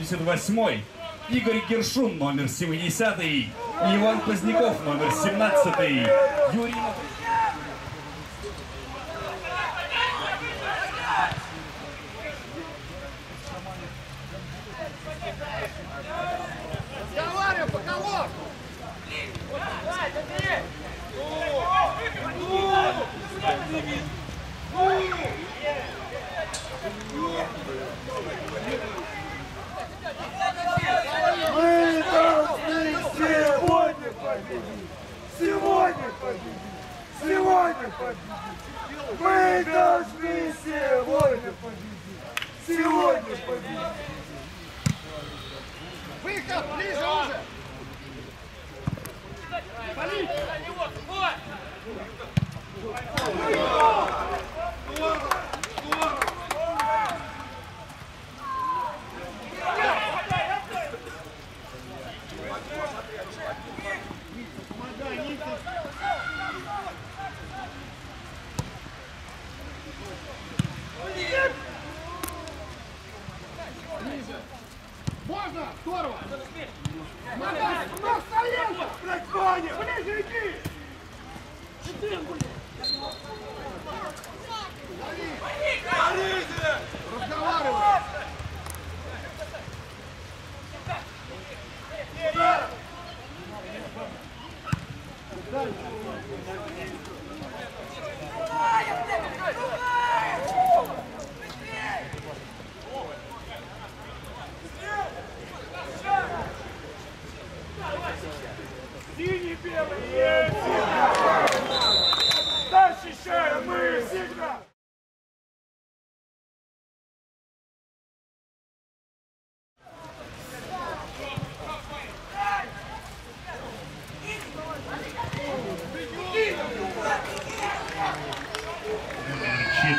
88-й. Игорь Гершун, номер 70 -й. Иван Поздняков, номер 17 -й. Юрий Разговаривай, поколов! Мы должны сегодня победить! Сегодня победить! Сегодня победить! Мы должны сегодня победить! Сегодня победить! Выход, ближе уже! Разговаривай!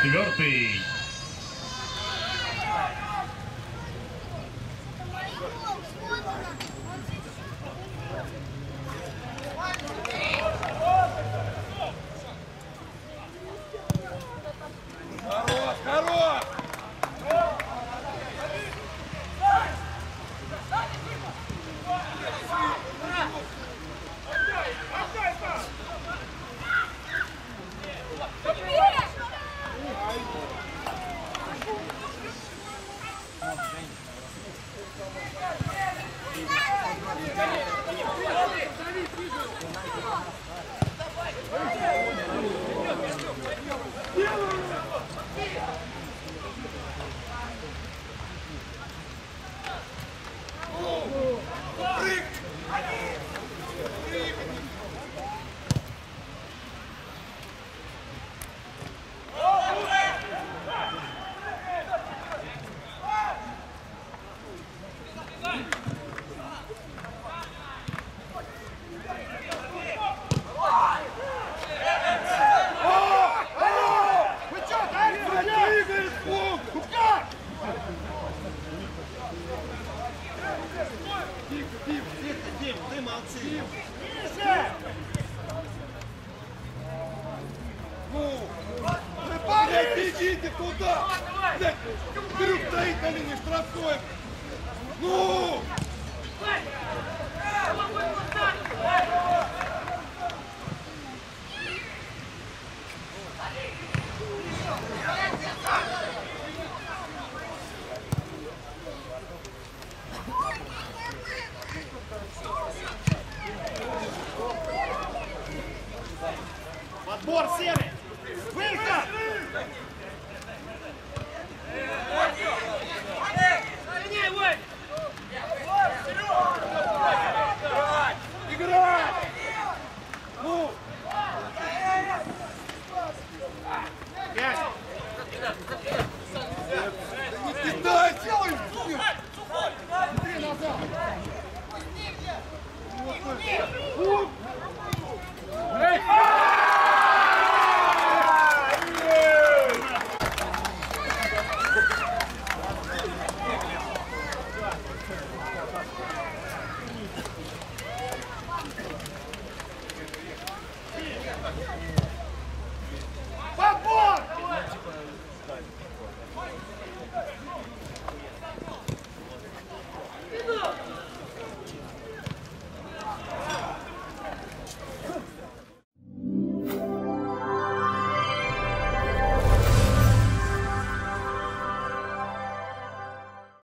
Четвертый. Вы Бегите туда! Блядь, Крюк стоит на линии штрафной! Ну!